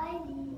Bye.